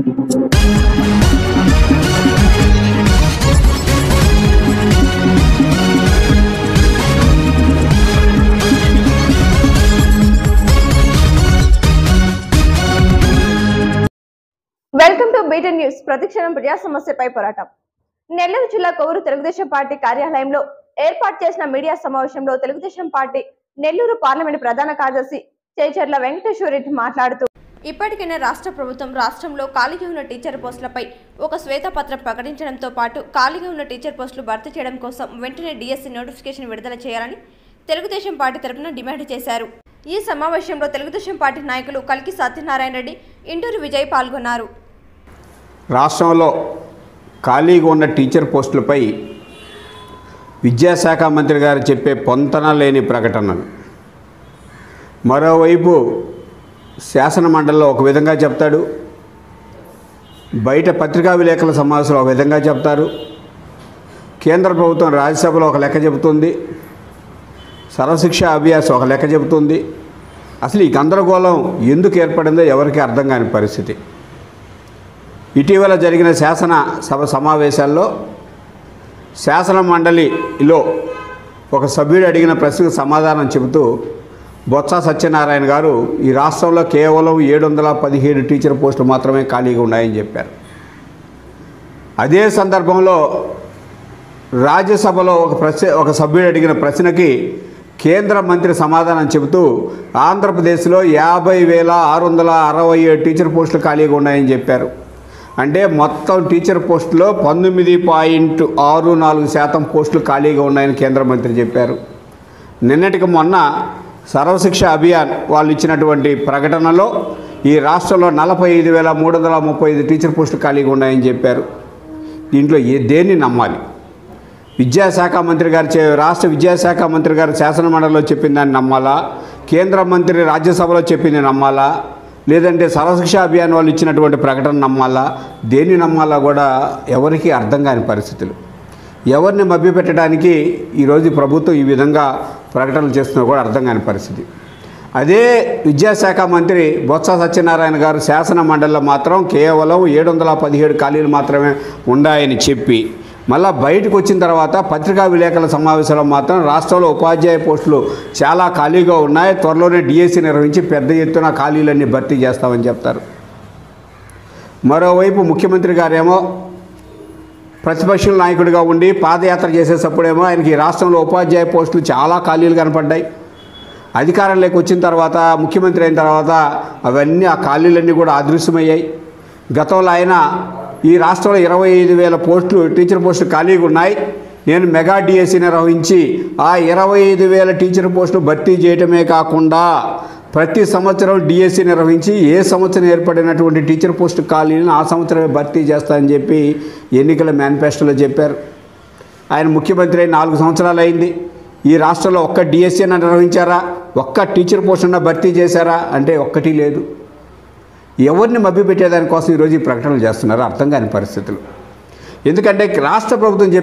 Welcome to beaten news. ప్రతిక్షణం ప్రజా సమస్యపై పోరాటం. నెల్లూరు జిల్లా కొవ్వూరు తెలుగుదేశం పార్టీ కార్యాలయంలో ఏర్పాటు చేసిన మీడియా సమావేశంలో తెలుగుదేశం పార్టీ నెల్లూరు పార్లమెంట్ ప్రధాన కార్యదర్శి చేచర్ల వెంకటేశ్వరరెడ్డి మాట్లాడుతూ ఇప్పటికైనా రాష్ట్ర ప్రభుత్వం రాష్ట్రంలో ఖాళీగా ఉన్న టీచర్ పోస్టులపై ఒక శ్వేతపత్రం ప్రకటించడంతో పాటు ఖాళీగా ఉన్న టీచర్ పోస్టులు భర్తీ చేయడం కోసం వెంటనే డిఎస్సీ నోటిఫికేషన్ విడుదల చేయాలని తెలుగుదేశం పార్టీ తరపున డిమాండ్ చేశారు. ఈ సమావేశంలో తెలుగుదేశం పార్టీ నాయకులు కలికి సత్యనారాయణ రెడ్డి ఇంటూరు విజయ్ పాల్గొన్నారు. రాష్ట్రంలో ఖాళీగా ఉన్న టీచర్ పోస్టులపై విద్యాశాఖ మంత్రి గారు చెప్పే పొంతన లేని ప్రకటనలు. మరోవైపు శాసన మండలిలో ఒక విధంగా చెప్తాడు. బయట పత్రికా విలేకరుల సమావేశంలో ఒక విధంగా చెప్తారు. కేంద్ర ప్రభుత్వం రాజ్యసభలో ఒక లెక్క చెబుతుంది. సర్వశిక్ష అభ్యాసం ఒక లెక్క చెబుతుంది. అసలు ఈ గందరగోళం ఎందుకు ఏర్పడిందో ఎవరికీ అర్థం కాని పరిస్థితి. ఇటీవల జరిగిన శాసన సభ సమావేశాల్లో శాసన మండలిలో ఒక సభ్యుడు అడిగిన ప్రశ్నకు సమాధానం చెబుతూ బొత్స సత్యనారాయణ గారు ఈ రాష్ట్రంలో కేవలం ఏడు వందల పదిహేడు టీచర్ పోస్టులు మాత్రమే ఖాళీగా ఉన్నాయని చెప్పారు. అదే సందర్భంలో రాజ్యసభలో ఒక ప్రశ్న ఒక సభ్యుడు అడిగిన ప్రశ్నకి కేంద్ర మంత్రి సమాధానం చెబుతూ ఆంధ్రప్రదేశ్లో యాభై వేల ఆరు వందల అరవై ఏడు టీచర్ పోస్టులు ఖాళీగా ఉన్నాయని చెప్పారు. అంటే మొత్తం టీచర్ పోస్టులో పంతొమ్మిది పాయింట్ ఆరు నాలుగు శాతం పోస్టులు ఖాళీగా ఉన్నాయని కేంద్ర మంత్రి చెప్పారు. నిన్నటికి మొన్న సర్వశిక్ష అభియాన్ వాళ్ళు ఇచ్చినటువంటి ప్రకటనలో ఈ రాష్ట్రంలో నలభై ఐదు వేల మూడు వందల ముప్పై ఐదు టీచర్ పోస్టులు ఖాళీగా ఉన్నాయని చెప్పారు. దీంట్లో ఏ దేన్ని నమ్మాలి? విద్యాశాఖ మంత్రి గారు చే రాష్ట్ర విద్యాశాఖ మంత్రి గారు శాసనమండలిలో చెప్పిన దాన్ని నమ్మాలా? కేంద్ర మంత్రి రాజ్యసభలో చెప్పింది నమ్మాలా? లేదంటే సర్వశిక్ష అభియాన్ వాళ్ళు ఇచ్చినటువంటి ప్రకటన నమ్మాలా? దేన్ని నమ్మాలా కూడా ఎవరికీ అర్థం కాని పరిస్థితులు. ఎవరిని మభ్యపెట్టడానికి ఈరోజు ప్రభుత్వం ఈ విధంగా ప్రకటనలు చేస్తున్నా కూడా అర్థం కాని పరిస్థితి. అదే విద్యాశాఖ మంత్రి బొత్స సత్యనారాయణ గారు శాసన మండలిలో మాత్రం కేవలం ఏడు వందల పదిహేడు ఖాళీలు మాత్రమే ఉన్నాయని చెప్పి మళ్ళా బయటకు వచ్చిన తర్వాత పత్రికా విలేకరుల సమావేశంలో మాత్రం రాష్ట్రంలో ఉపాధ్యాయ పోస్టులు చాలా ఖాళీగా ఉన్నాయి త్వరలోనే డిఎస్సి నిర్వహించి పెద్ద ఎత్తున ఖాళీలన్నీ భర్తీ చేస్తామని చెప్తారు. మరోవైపు ముఖ్యమంత్రి గారేమో ప్రతిపక్ష నాయకుడిగా ఉండి పాదయాత్ర చేసేటప్పుడేమో ఆయనకి రాష్ట్రంలో ఉపాధ్యాయ పోస్టులు చాలా ఖాళీలు కనపడ్డాయి. అధికారంలోకి వచ్చిన తర్వాత ముఖ్యమంత్రి అయిన తర్వాత అవన్నీ ఆ ఖాళీలన్నీ కూడా అదృశ్యమయ్యాయి. గతంలో ఆయన ఈ రాష్ట్రంలో ఇరవై ఐదు వేల పోస్టులు టీచర్ పోస్టులు ఖాళీగా ఉన్నాయి. నేను మెగా డిఎస్సి నిర్వహించి ఆ ఇరవై ఐదు వేల టీచర్ పోస్టులు భర్తీ చేయటమే కాకుండా ప్రతి సంవత్సరం డిఎస్సి నిర్వహించి ఏ సంవత్సరం ఏర్పడినటువంటి టీచర్ పోస్టు ఖాళీలను ఆ సంవత్సరమే భర్తీ చేస్తానని చెప్పి ఎన్నికల మేనిఫెస్టోలో చెప్పారు. ఆయన ముఖ్యమంత్రి అయి నాలుగు సంవత్సరాలు అయింది. ఈ రాష్ట్రంలో ఒక్క డిఎస్సీ నిర్వహించారా? ఒక్క టీచర్ పోస్టున్నా భర్తీ చేశారా? అంటే ఒక్కటి లేదు. ఎవరిని మభ్యపెట్టేదానికోసం ఈరోజు ఈ ప్రకటనలు చేస్తున్నారో అర్థం కాని పరిస్థితులు. ఎందుకంటే రాష్ట్ర ప్రభుత్వం చెప్పి